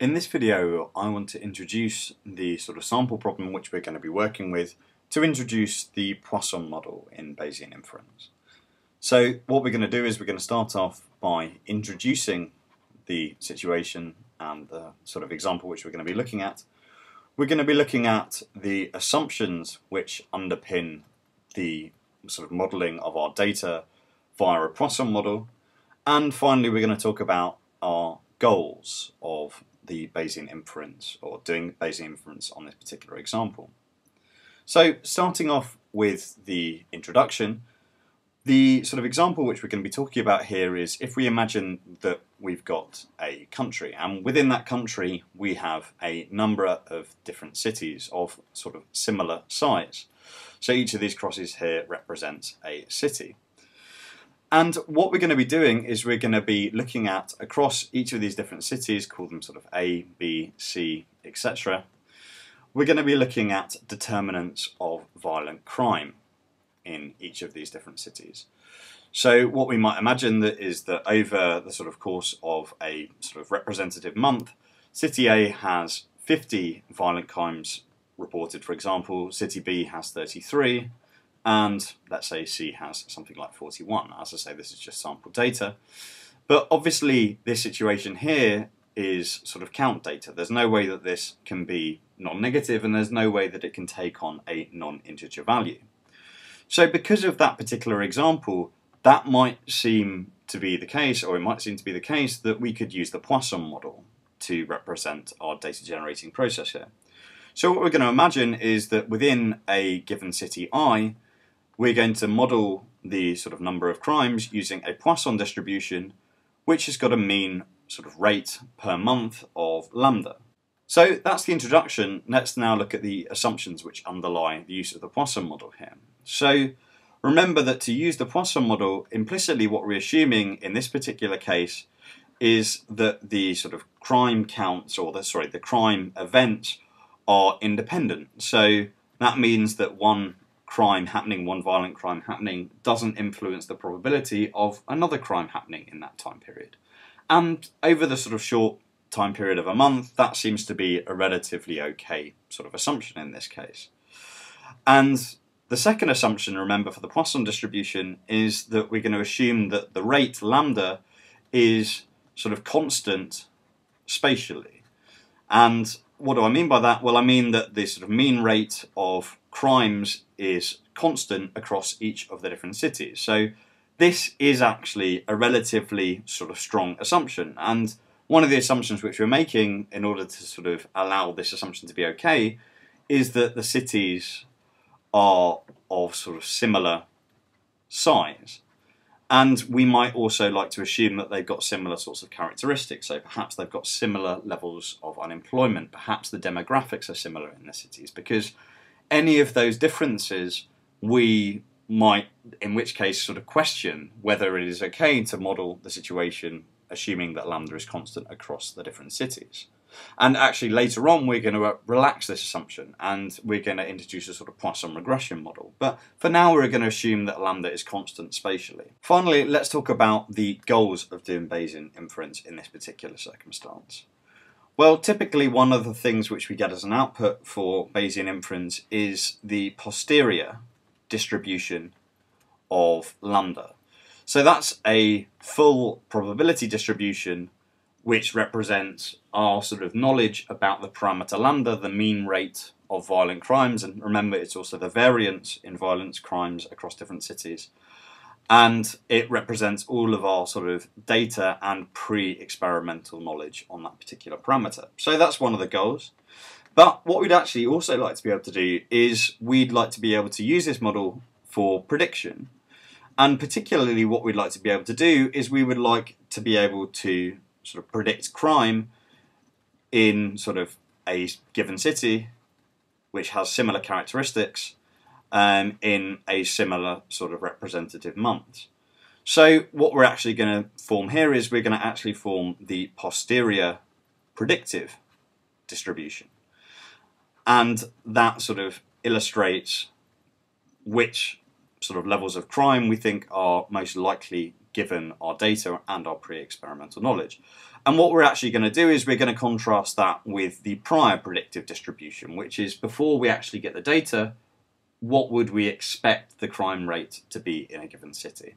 In this video I want to introduce the sort of sample problem which we're going to be working with to introduce the Poisson model in Bayesian inference. So what we're going to do is we're going to start off by introducing the situation and the sort of example which we're going to be looking at. We're going to be looking at the assumptions which underpin the sort of modeling of our data via a Poisson model and finally we're going to talk about our goals of the Bayesian inference or doing Bayesian inference on this particular example. So starting off with the introduction, the sort of example which we're going to be talking about here is if we imagine that we've got a country and within that country we have a number of different cities of sort of similar size. So each of these crosses here represents a city. And what we're going to be doing is we're going to be looking at across each of these different cities, call them sort of A, B, C, etc. We're going to be looking at determinants of violent crime in each of these different cities. So what we might imagine that is that over the sort of course of a sort of representative month, City A has 50 violent crimes reported, for example, City B has 33, and let's say C has something like 41. As I say, this is just sample data. But obviously, this situation here is sort of count data. There's no way that this can be non-negative, and there's no way that it can take on a non-integer value. So because of that particular example, that might seem to be the case, or it might seem to be the case, that we could use the Poisson model to represent our data generating process here. So what we're going to imagine is that within a given city I, we're going to model the sort of number of crimes using a Poisson distribution, which has got a mean sort of rate per month of lambda. So that's the introduction. Let's now look at the assumptions which underlie the use of the Poisson model here. So remember that to use the Poisson model, implicitly what we're assuming in this particular case is that the sort of crime counts, or the sorry, the crime events are independent. So that means that one crime happening, one violent crime happening, doesn't influence the probability of another crime happening in that time period. And over the sort of short time period of a month, that seems to be a relatively okay sort of assumption in this case. And the second assumption, remember, for the Poisson distribution is that we're going to assume that the rate lambda is sort of constant spatially. And what do I mean by that? Well, I mean that the sort of mean rate of crimes is constant across each of the different cities. So this is actually a relatively sort of strong assumption. And one of the assumptions which we're making in order to sort of allow this assumption to be okay is that the cities are of sort of similar size. And we might also like to assume that they've got similar sorts of characteristics. So perhaps they've got similar levels of unemployment. Perhaps the demographics are similar in the cities because any of those differences we might, in which case, sort of question whether it is okay to model the situation assuming that lambda is constant across the different cities. And actually, later on, we're going to uh, relax this assumption and we're going to introduce a sort of Poisson regression model. But for now, we're going to assume that lambda is constant spatially. Finally, let's talk about the goals of doing Bayesian inference in this particular circumstance. Well, typically, one of the things which we get as an output for Bayesian inference is the posterior distribution of lambda. So that's a full probability distribution which represents our sort of knowledge about the parameter lambda, the mean rate of violent crimes, and remember it's also the variance in violence crimes across different cities. And it represents all of our sort of data and pre-experimental knowledge on that particular parameter. So that's one of the goals. But what we'd actually also like to be able to do is we'd like to be able to use this model for prediction. And particularly what we'd like to be able to do is we would like to be able to sort of predict crime in sort of a given city which has similar characteristics um, in a similar sort of representative month. So what we're actually going to form here is we're going to actually form the posterior predictive distribution. And that sort of illustrates which sort of levels of crime we think are most likely given our data and our pre-experimental knowledge. And what we're actually going to do is we're going to contrast that with the prior predictive distribution, which is before we actually get the data, what would we expect the crime rate to be in a given city?